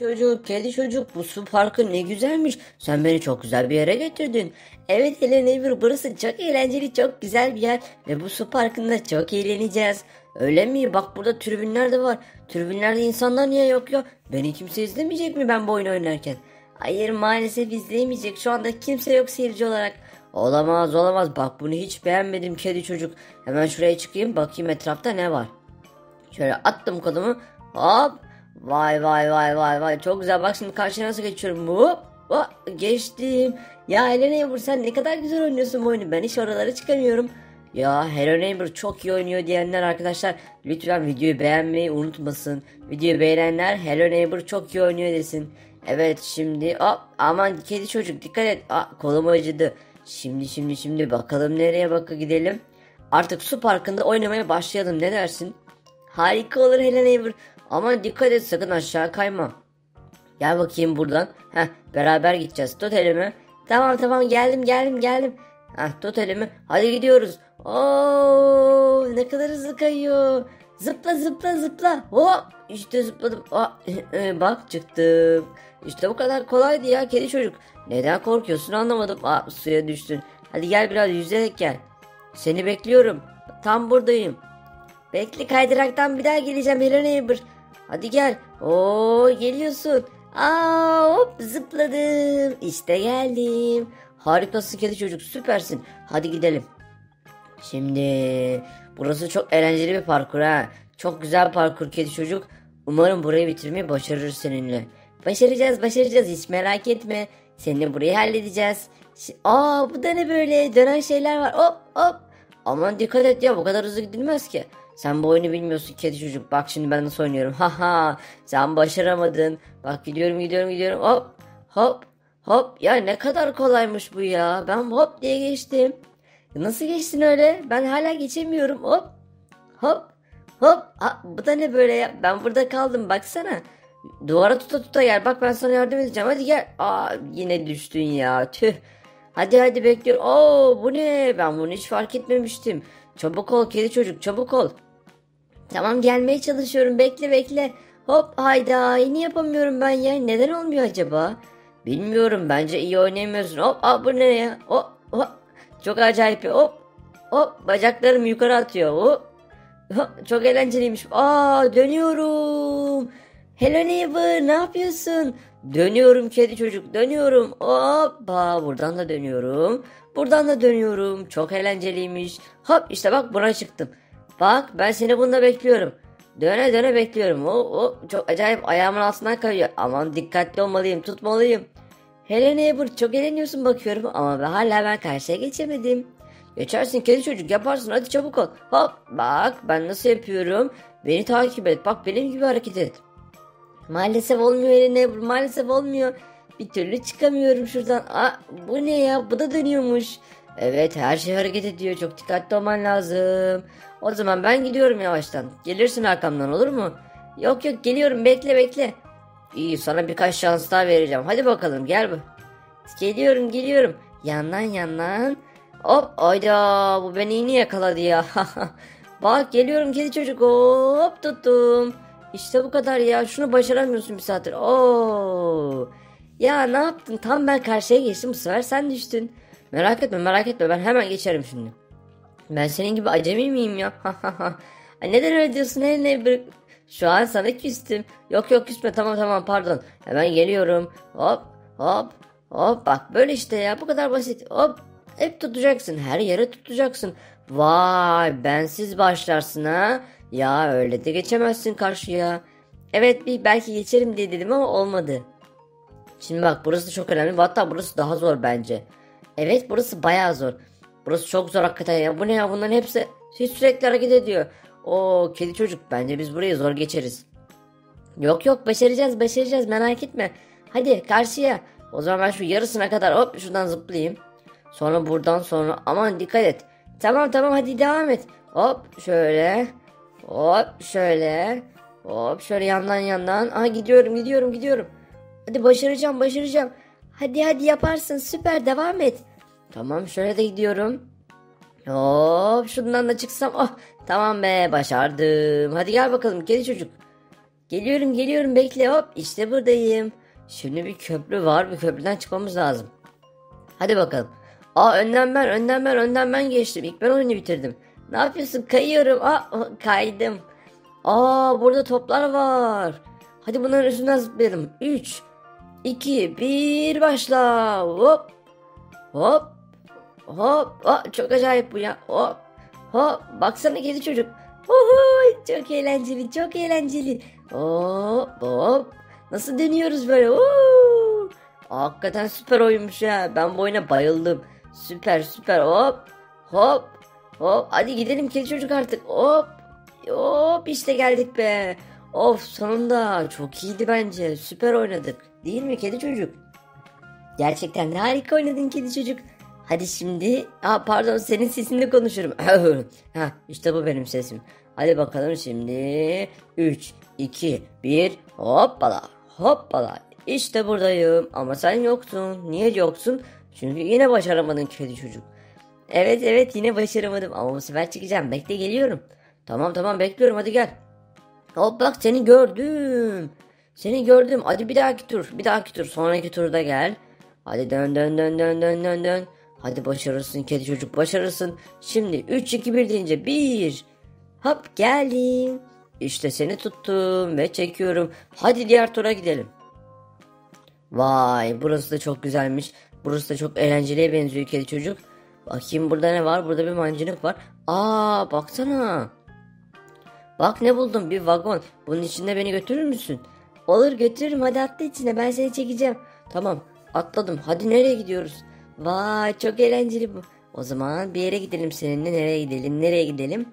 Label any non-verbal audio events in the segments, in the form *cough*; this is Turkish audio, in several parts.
Çocuk, kedi çocuk bu su parkı ne güzelmiş. Sen beni çok güzel bir yere getirdin. Evet Helen Ever burası çok eğlenceli çok güzel bir yer. Ve bu su parkında çok eğleneceğiz. Öyle mi? Bak burada tribünler de var. Tribünlerde insanlar niye yok ya? Beni kimse izlemeyecek mi ben bu oyunu oynarken? Hayır maalesef izleyemeyecek. Şu anda kimse yok seyirci olarak. Olamaz olamaz. Bak bunu hiç beğenmedim kedi çocuk. Hemen şuraya çıkayım bakayım etrafta ne var. Şöyle attım kolumu. Hop. Vay vay vay vay vay. Çok güzel. Bak şimdi karşıya nasıl geçiyorum. Hop. Hop. Geçtim. Ya Helena Neighbor sen ne kadar güzel oynuyorsun bu oyunu. Ben hiç oralara çıkamıyorum. Ya Hello Neighbor çok iyi oynuyor diyenler arkadaşlar lütfen videoyu beğenmeyi unutmasın. Videoyu beğenenler Hello Neighbor çok iyi oynuyor desin. Evet şimdi hop aman kedi çocuk dikkat et. Aa, kolum acıdı. Şimdi şimdi şimdi bakalım nereye baka gidelim. Artık su parkında oynamaya başlayalım ne dersin? Harika olur Helen Ever. Ama dikkat et sakın aşağı kayma. Gel bakayım buradan. Heh beraber gideceğiz. Tut elimi. Tamam tamam geldim geldim geldim. Heh tut elimi. Hadi gidiyoruz. Oo ne kadar hızlı kayıyor. Zıpla zıpla zıpla. Hop işte zıpladım. Aa, *laughs* bak çıktım. İşte bu kadar kolaydı ya kedi çocuk. Neden korkuyorsun anlamadım. Aa, suya düştün. Hadi gel biraz yüzerek gel. Seni bekliyorum. Tam buradayım. Bekle kaydıraktan bir daha geleceğim Helen Neighbor. Hadi gel. Oo geliyorsun. Aa hop zıpladım. İşte geldim. Harikasın kedi çocuk süpersin. Hadi gidelim. Şimdi burası çok eğlenceli bir parkur ha. Çok güzel parkur kedi çocuk. Umarım burayı bitirmeyi başarırız seninle. Başaracağız başaracağız hiç merak etme. Seninle burayı halledeceğiz. Aa bu da ne böyle dönen şeyler var hop hop. Aman dikkat et ya bu kadar hızlı gidilmez ki. Sen bu oyunu bilmiyorsun kedi çocuk. Bak şimdi ben nasıl oynuyorum. Haha sen başaramadın. Bak gidiyorum gidiyorum gidiyorum hop hop hop. Ya ne kadar kolaymış bu ya. Ben hop diye geçtim. Nasıl geçtin öyle? Ben hala geçemiyorum. Hop hop hop. Ha, bu da ne böyle ya? Ben burada kaldım baksana. Duvara tuta tuta gel. Bak ben sana yardım edeceğim. Hadi gel. Aa yine düştün ya. Tüh. Hadi hadi bekliyorum. Oo bu ne? Ben bunu hiç fark etmemiştim. Çabuk ol kedi çocuk çabuk ol. Tamam gelmeye çalışıyorum. Bekle bekle. Hop hayda yeni yapamıyorum ben ya. Neden olmuyor acaba? Bilmiyorum bence iyi oynayamıyorsun. Hop aa, bu ne ya? Hop hop. Çok acayip. Hop hop bacaklarım yukarı atıyor. Hop. hop. Çok eğlenceliymiş. Aa dönüyorum. Hello neighbor ne yapıyorsun? Dönüyorum kedi çocuk dönüyorum. Hoppa buradan da dönüyorum. Buradan da dönüyorum. Çok eğlenceliymiş. Hop işte bak buna çıktım. Bak ben seni bunda bekliyorum. Döne döne bekliyorum. O, o çok acayip ayağımın altından kayıyor. Aman dikkatli olmalıyım tutmalıyım. Hele neighbor çok eğleniyorsun bakıyorum ama ben hala ben karşıya geçemedim. Geçersin kedi çocuk yaparsın hadi çabuk ol. Hop bak ben nasıl yapıyorum. Beni takip et bak benim gibi hareket et. Maalesef olmuyor eline maalesef olmuyor. Bir türlü çıkamıyorum şuradan. Aa, bu ne ya bu da dönüyormuş. Evet her şey hareket ediyor çok dikkatli olman lazım. O zaman ben gidiyorum yavaştan. Gelirsin arkamdan olur mu? Yok yok geliyorum bekle bekle. İyi sana birkaç şans daha vereceğim. Hadi bakalım gel bu. Geliyorum geliyorum. Yandan yandan. Hop ayda bu beni yine yakaladı ya. *laughs* Bak geliyorum kedi çocuk hop tuttum. İşte bu kadar ya. Şunu başaramıyorsun bir saattir. Oo. Ya ne yaptın? Tam ben karşıya geçtim. Bu sefer sen düştün. Merak etme merak etme. Ben hemen geçerim şimdi. Ben senin gibi acemi miyim ya? Neden öyle diyorsun? Ne, ne, Şu an sana küstüm. Yok yok küsme tamam tamam pardon. Hemen geliyorum. Hop hop hop. Bak böyle işte ya. Bu kadar basit. Hop. Hep tutacaksın. Her yere tutacaksın. Vay bensiz başlarsın ha. Ya öyle de geçemezsin karşıya. Evet bir belki geçerim diye dedim ama olmadı. Şimdi bak burası çok önemli. Hatta burası daha zor bence. Evet burası bayağı zor. Burası çok zor hakikaten ya. Bu ne ya bunların hepsi hiç sürekli hareket ediyor. O kedi çocuk bence biz burayı zor geçeriz. Yok yok başaracağız başaracağız merak etme. Hadi karşıya. O zaman ben şu yarısına kadar hop şuradan zıplayayım. Sonra buradan sonra aman dikkat et. Tamam tamam hadi devam et. Hop şöyle. Hop şöyle. Hop şöyle yandan yandan. Aha gidiyorum gidiyorum gidiyorum. Hadi başaracağım başaracağım. Hadi hadi yaparsın süper devam et. Tamam şöyle de gidiyorum. Hop şundan da çıksam. Oh tamam be başardım. Hadi gel bakalım kedi çocuk. Geliyorum geliyorum bekle hop işte buradayım. Şimdi bir köprü var bir köprüden çıkmamız lazım. Hadi bakalım. Aa önden ben önden ben önden ben geçtim. İlk ben oyunu bitirdim. Ne yapıyorsun kayıyorum. Aa oh, kaydım. Aa burada toplar var. Hadi bunların üstünden zıplayalım. 3, 2, 1 başla. Hop. Hop. Hop. Aa, çok acayip bu ya. Hop. Hop. Baksana kedi çocuk. Oho, çok eğlenceli çok eğlenceli. Hop hop. Nasıl dönüyoruz böyle? Oo. Hakikaten süper oyunmuş ya. Ben bu oyuna bayıldım. Süper süper hop. Hop. Hop. Hadi gidelim kedi çocuk artık. Hop. Hop işte geldik be. Of sonunda çok iyiydi bence. Süper oynadık. Değil mi kedi çocuk? Gerçekten harika oynadın kedi çocuk. Hadi şimdi, Aa, pardon senin sesinle konuşurum. *laughs* ha, işte bu benim sesim. Hadi bakalım şimdi. 3, 2, 1, hoppala, hoppala. İşte buradayım ama sen yoksun. Niye yoksun? Çünkü yine başaramadın kedi çocuk. Evet evet yine başaramadım ama bu sefer çıkacağım. Bekle geliyorum. Tamam tamam bekliyorum hadi gel. Hop bak seni gördüm. Seni gördüm. Hadi bir dahaki tur. Bir dahaki tur. Sonraki turda gel. Hadi dön dön dön dön dön dön dön. Hadi başarırsın kedi çocuk başarırsın. Şimdi 3 2 1 deyince 1. Hop geldim. İşte seni tuttum ve çekiyorum. Hadi diğer tura gidelim. Vay burası da çok güzelmiş. Burası da çok eğlenceliye benziyor kedi çocuk. Bakayım burada ne var? Burada bir mancınık var. Aa baksana. Bak ne buldum bir vagon. Bunun içinde beni götürür müsün? Olur götürürüm hadi atla içine ben seni çekeceğim. Tamam atladım hadi nereye gidiyoruz? Vay çok eğlenceli bu. O zaman bir yere gidelim seninle nereye gidelim nereye gidelim?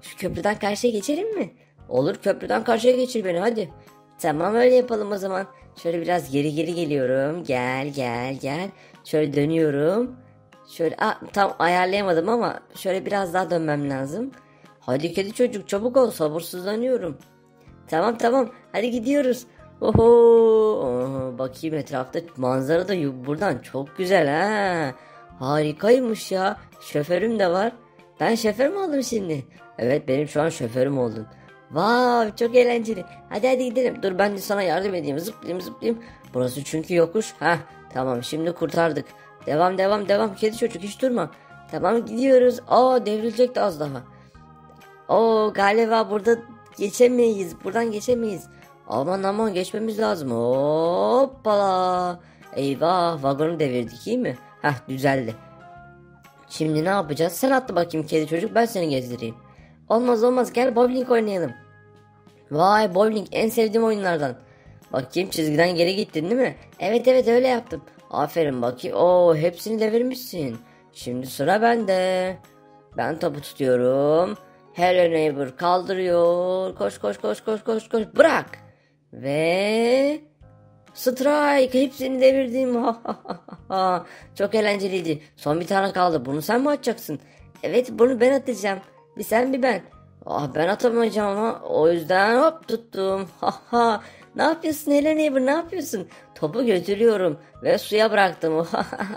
Şu köprüden karşıya geçelim mi? Olur köprüden karşıya geçir beni hadi. Tamam öyle yapalım o zaman. Şöyle biraz geri geri geliyorum. Gel gel gel. Şöyle dönüyorum. Şöyle a, tam ayarlayamadım ama şöyle biraz daha dönmem lazım. Hadi kedi çocuk çabuk ol sabırsızlanıyorum. Tamam tamam hadi gidiyoruz. Oho, bakayım etrafta manzara da buradan çok güzel ha. Harikaymış ya. Şoförüm de var. Ben şoför mü oldum şimdi? Evet benim şu an şoförüm oldun. Vav çok eğlenceli. Hadi hadi gidelim. Dur ben de sana yardım edeyim. Zıplayayım zıplayayım. Burası çünkü yokuş. Ha tamam şimdi kurtardık. Devam devam devam. Kedi çocuk hiç durma. Tamam gidiyoruz. Aa devrilecek de az daha. Oo galiba burada geçemeyiz. Buradan geçemeyiz. Aman aman geçmemiz lazım. Hoppala. Eyvah vagonu devirdik iyi mi? Heh düzeldi. Şimdi ne yapacağız? Sen atla bakayım kedi çocuk ben seni gezdireyim. Olmaz olmaz gel bowling oynayalım. Vay bowling en sevdiğim oyunlardan. Bakayım çizgiden geri gittin değil mi? Evet evet öyle yaptım. Aferin bakayım. Oo hepsini devirmişsin. Şimdi sıra bende. Ben topu tutuyorum. Hello neighbor kaldırıyor. Koş koş koş koş koş koş. Bırak. Ve strike hepsini devirdim. *laughs* Çok eğlenceliydi. Son bir tane kaldı. Bunu sen mi atacaksın? Evet bunu ben atacağım. Bir sen bir ben. Ah ben atamayacağım ama o yüzden hop tuttum. *laughs* ne yapıyorsun Helen Neighbor ne yapıyorsun? Topu götürüyorum ve suya bıraktım.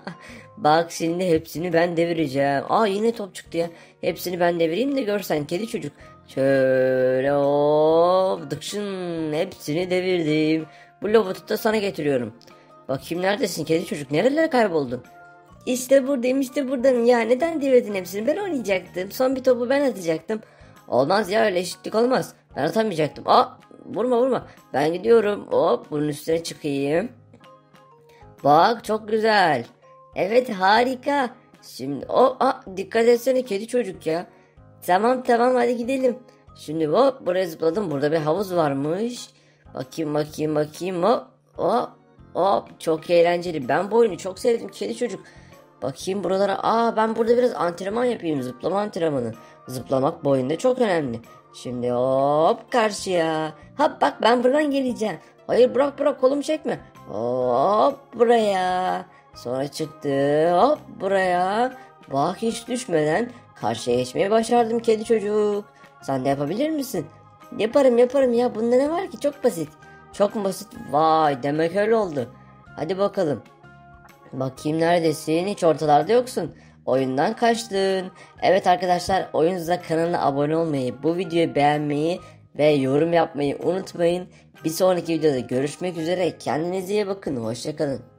*laughs* Bak şimdi hepsini ben devireceğim. Aa yine top çıktı ya. Hepsini ben devireyim de görsen kedi çocuk. Şöyle hop dıkşın hepsini devirdim. Bu lobotu da sana getiriyorum. Bakayım neredesin kedi çocuk nerelere kayboldun? İşte buradayım işte buradayım ya neden devirdin hepsini ben oynayacaktım. Son bir topu ben atacaktım. Olmaz ya öyle eşitlik olmaz. Ben atamayacaktım. Aa vurma vurma. Ben gidiyorum. Hop bunun üstüne çıkayım. Bak çok güzel. Evet harika. Şimdi o aa, dikkat etsene kedi çocuk ya. Tamam tamam hadi gidelim. Şimdi hop buraya zıpladım. Burada bir havuz varmış. Bakayım bakayım bakayım hop hop hop çok eğlenceli. Ben bu oyunu çok sevdim kedi çocuk. Bakayım buralara. Aa ben burada biraz antrenman yapayım. Zıplama antrenmanı. Zıplamak bu oyunda çok önemli. Şimdi hop karşıya. Hop bak ben buradan geleceğim. Hayır bırak bırak kolumu çekme. Hop buraya. Sonra çıktı hop buraya. Bak hiç düşmeden karşıya geçmeyi başardım kedi çocuk. Sen de yapabilir misin? Yaparım yaparım ya bunda ne var ki çok basit. Çok basit. Vay demek öyle oldu. Hadi bakalım. Bakayım neredesin? Hiç ortalarda yoksun. Oyundan kaçtın. Evet arkadaşlar oyunuzda kanalına abone olmayı, bu videoyu beğenmeyi ve yorum yapmayı unutmayın. Bir sonraki videoda görüşmek üzere. Kendinize iyi bakın. Hoşçakalın.